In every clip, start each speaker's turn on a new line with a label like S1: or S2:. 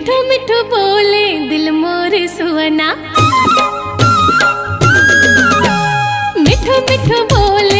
S1: मिठो मिठो बोले दिल मोर सुवना मिठो मिठो बोले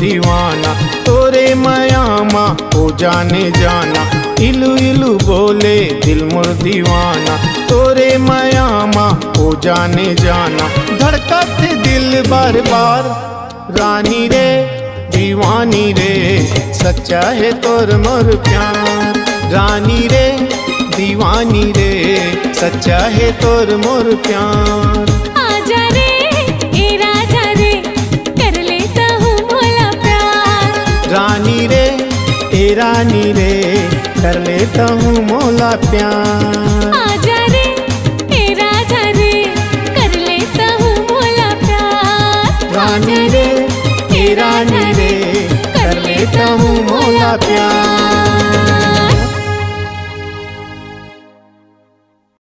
S2: दीवाना, तोरे मयामा, हो जाने जाना। इलू इलू बोले, दिल मुर दीवाना। तोरे मयामा, हो जाने जाना। धड़कत दिल बार बार, रानी रे, दीवानी रे। सच्चा है तोर मोर प्यार, रानी रे, दीवानी रे। सच्चा है तोर मोर प्यार।
S1: आजा रे
S2: रानी रे कर लेता हूँ मोला प्यार।
S1: रे कर लेता हूँ
S2: रानी रे ए रानी रे कर लेता हूँ मोला प्यार।